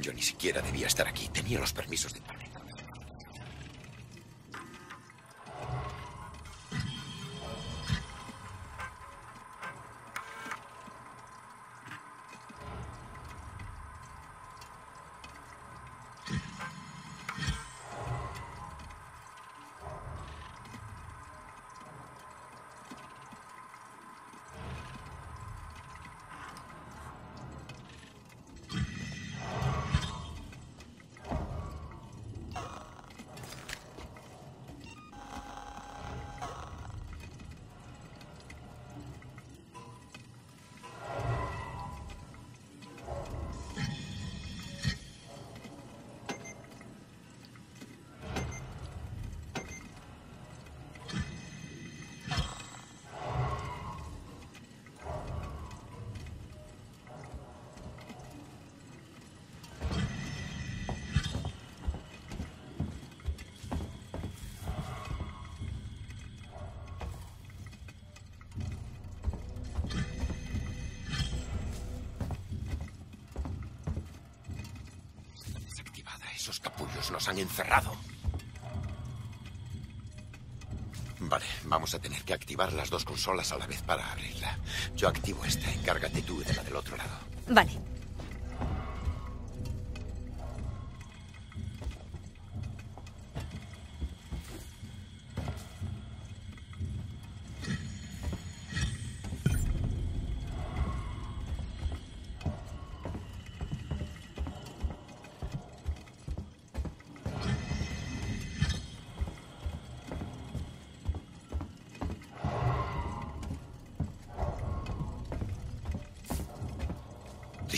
Yo ni siquiera debía estar aquí. Tenía los permisos de Esos capullos nos han encerrado. Vale, vamos a tener que activar las dos consolas a la vez para abrirla. Yo activo esta, encárgate tú de la del otro lado. Vale.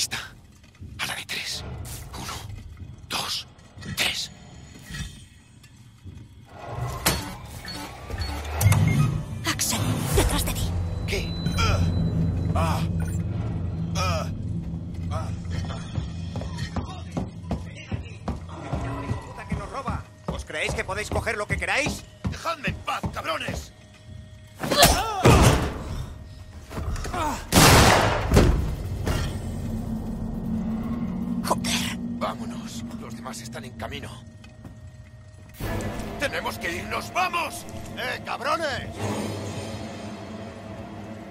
Lista. A la de tres. Uno, dos, tres. Axel, detrás de ti. ¿Qué? puta que nos roba! ¿Os creéis que podéis coger lo que queráis? ¡Dejadme en paz, cabrones! Vámonos. Los demás están en camino. ¡Tenemos que irnos! ¡Vamos! ¡Eh, cabrones!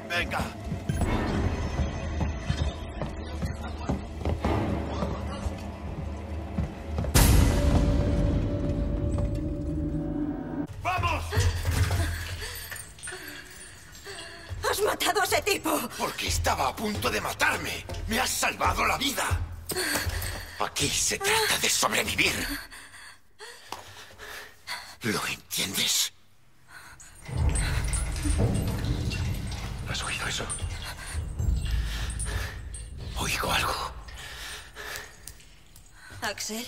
¡Venga! ¡Vamos! ¡Has matado a ese tipo! Porque estaba a punto de matarme. ¡Me has salvado la vida! Aquí se trata de sobrevivir. ¿Lo entiendes? ¿Has oído eso? Oigo algo. Axel,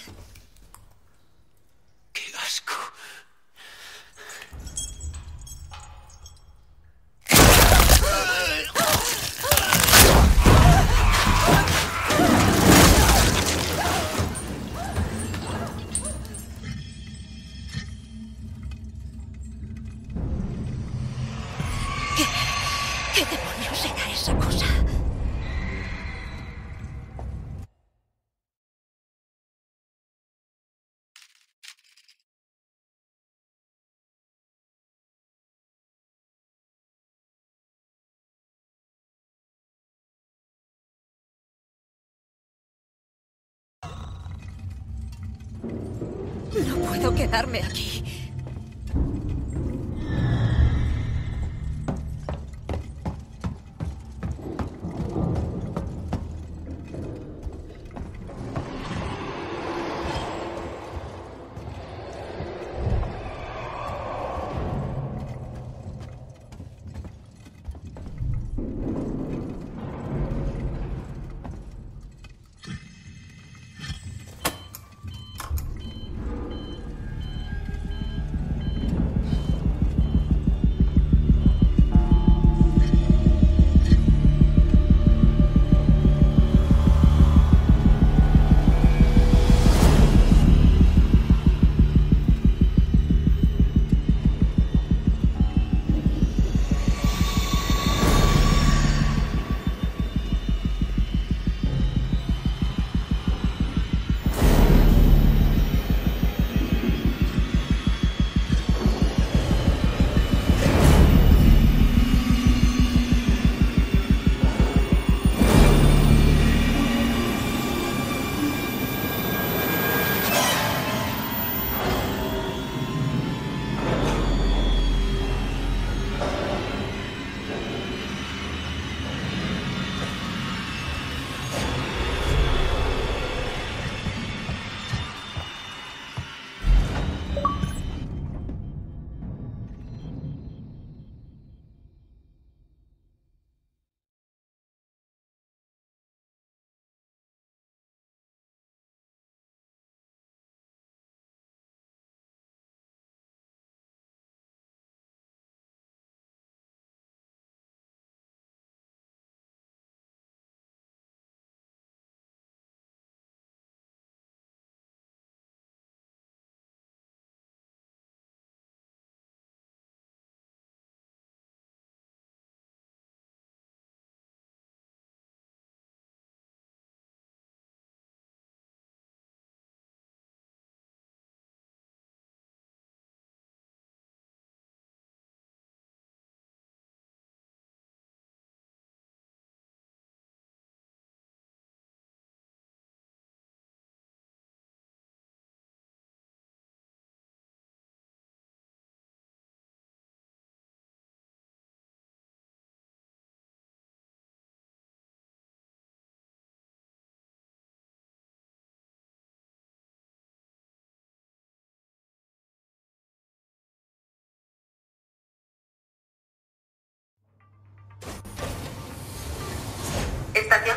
No puedo quedarme aquí.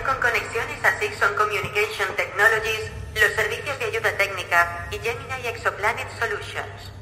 Con conexiones a Sixon Communication Technologies, los servicios de ayuda técnica y Gemini Exoplanet Solutions.